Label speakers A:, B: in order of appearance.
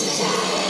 A: to
B: die.